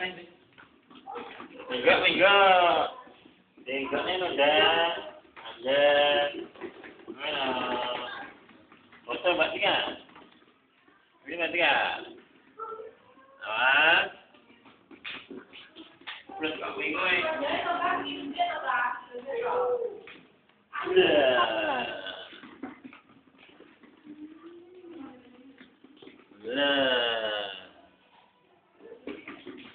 anh đi mình cứ mình cứ thì cứ nên mình để để nên là một số bạn thích à? Biết bạn thích à? Yeah.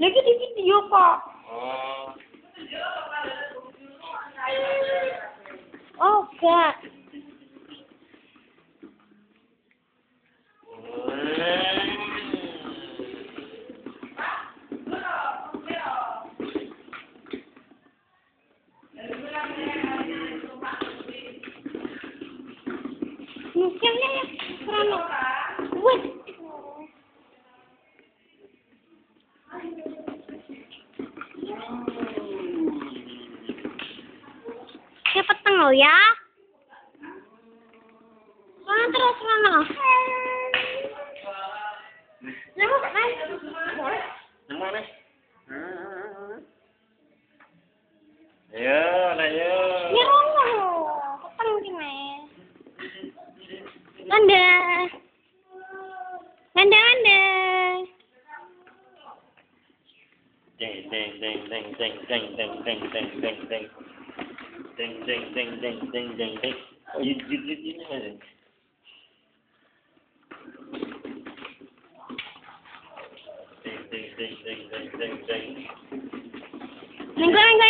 Lagi di video, Pak. Oh. oh oke. enggak. ya, yang kerana. Lo ya. Mana terus mana? Ayo, ayo. Ya rono. Petang gini. Anda. Anda, anda. Ding ding ding ding ding ding ding ding ding ding ding. Ding ding ding ding ding ding ding. Oh, you you you you know. Ding ding ding ding ding ding ding. Minggu, minggu ya, minggu.